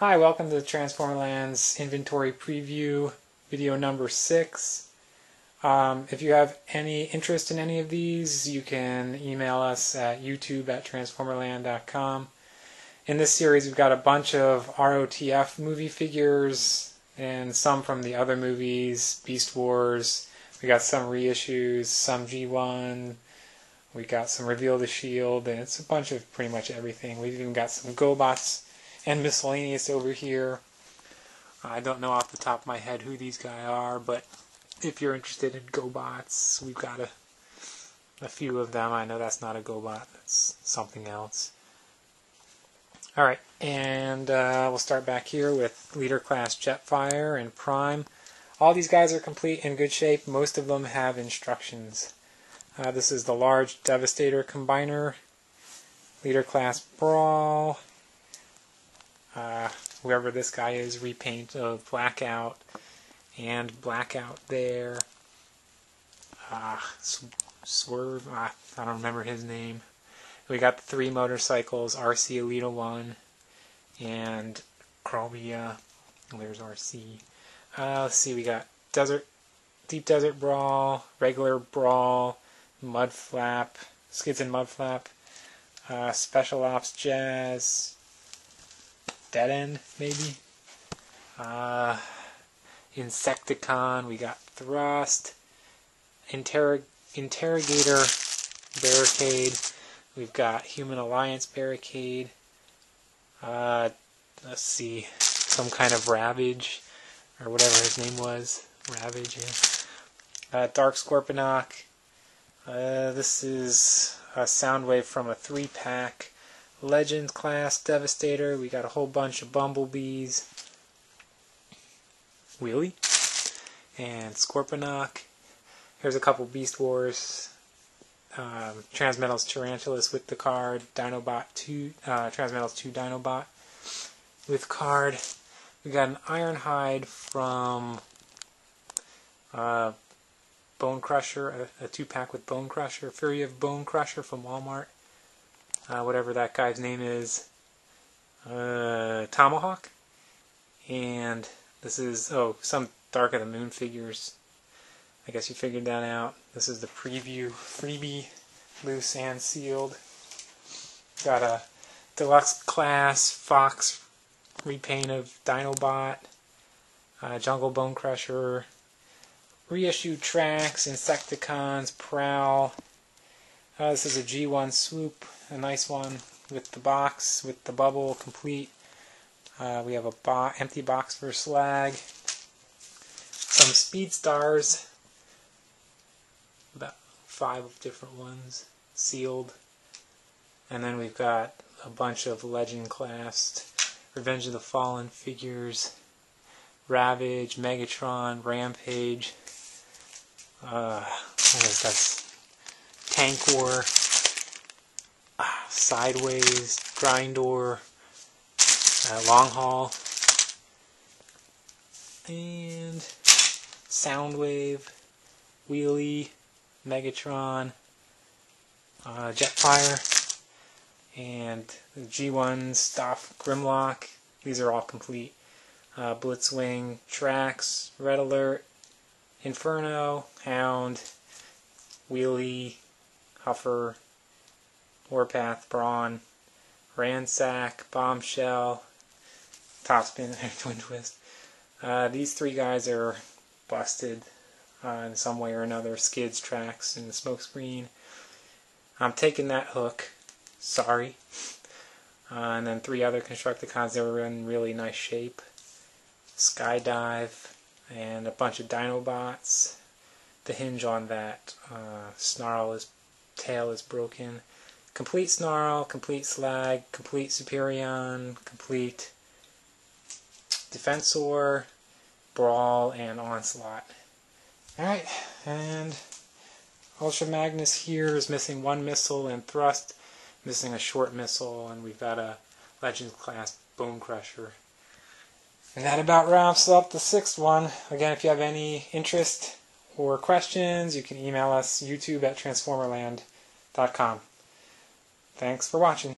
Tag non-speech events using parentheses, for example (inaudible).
Hi, welcome to the Transformerland's inventory preview, video number six. Um, if you have any interest in any of these, you can email us at youtube at transformerland.com. In this series, we've got a bunch of ROTF movie figures and some from the other movies, Beast Wars. We got some reissues, some G1. We got some Reveal the Shield, and it's a bunch of pretty much everything. We've even got some GoBots and miscellaneous over here. I don't know off the top of my head who these guys are, but if you're interested in GoBots, we've got a a few of them. I know that's not a GoBot, that's something else. Alright, and uh, we'll start back here with Leader Class Jetfire and Prime. All these guys are complete in good shape. Most of them have instructions. Uh, this is the large Devastator Combiner, Leader Class Brawl, uh, whoever this guy is, repaint of Blackout, and Blackout there. Uh, Swerve, uh, I don't remember his name. We got three motorcycles, Arcee Elita 1, and Chromia. There's Arcee. Uh, let's see, we got Desert, Deep Desert Brawl, Regular Brawl, Mud Flap, Skids and Mud Flap, uh, Special Ops Jazz, Dead End, maybe. Uh, Insecticon, we got Thrust, Interrog Interrogator Barricade, we've got Human Alliance Barricade, uh, let's see, some kind of Ravage, or whatever his name was, Ravage, yeah. Uh, Dark Scorponok, uh, this is a Soundwave from a three pack. Legend class Devastator. We got a whole bunch of Bumblebees. Wheelie. And Scorponok. Here's a couple Beast Wars. Um, Transmetals Tarantulas with the card. Dinobot 2. Uh, Transmetals 2 Dinobot with card. We got an Ironhide from uh, Bone Crusher, a, a two pack with Bone Crusher. Fury of Bone Crusher from Walmart uh, whatever that guy's name is, uh, Tomahawk. And this is, oh, some Dark of the Moon figures. I guess you figured that out. This is the preview freebie, loose and sealed. Got a deluxe class Fox repaint of Dinobot, uh, Jungle Bone Crusher, reissue tracks, Insecticons, Prowl. Uh, this is a G1 swoop a nice one with the box, with the bubble complete. Uh, we have a bo empty box for slag. Some speed stars, about five different ones, sealed. And then we've got a bunch of legend class Revenge of the Fallen figures, Ravage, Megatron, Rampage, uh, what is that? Tank War, Sideways, Grindor, uh, Long Haul, and Soundwave, Wheelie, Megatron, uh, Jetfire, and G1 stuff, Grimlock. These are all complete. Uh, Blitzwing, Tracks, Red Alert, Inferno, Hound, Wheelie, Huffer, Warpath, Brawn, Ransack, Bombshell, Topspin, (laughs) Twin Twist. Uh, these three guys are busted uh, in some way or another. Skids, tracks, and the smokescreen. I'm taking that hook. Sorry. (laughs) Uh, and then three other Constructicons that were in really nice shape. Skydive, and a bunch of Dinobots. The hinge on that uh, snarl is tail is broken complete Snarl, complete Slag, complete Superion, complete Defensor, Brawl, and Onslaught. Alright, and Ultra Magnus here is missing one missile and Thrust, missing a short missile, and we've got a Legends class Bone Crusher. And that about wraps up the sixth one. Again, if you have any interest or questions, you can email us youtube at transformerland.com. Thanks for watching.